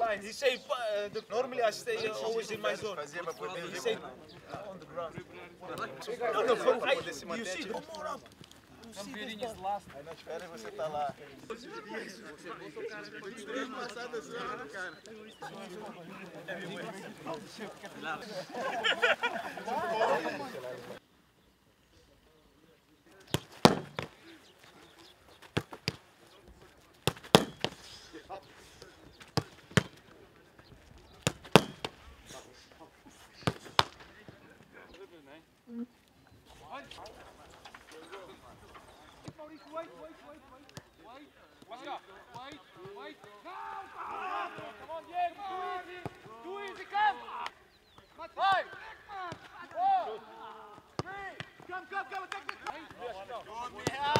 line. He say uh, the, normally I stay uh, always in my zone. He say on the ground. No, no, from I, you see, go more up. Aí nas férias você tá lá. Mm. What? Wait, wait, wait, wait, wait. Wait, wait. Come come come. Take this.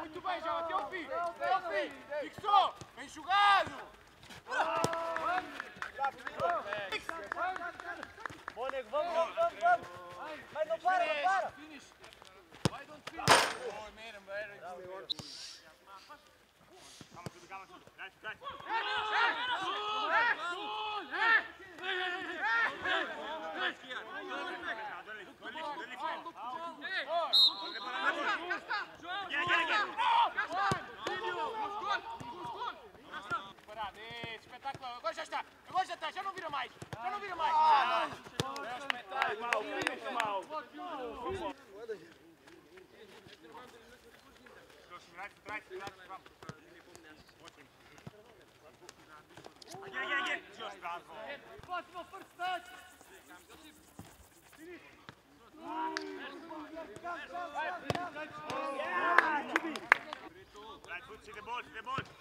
muito bem, já até o fim! Até o fim! Fixou! Bem agora já não vira mais, já não mais. É um espetáculo. Próximo, first Come on, come on.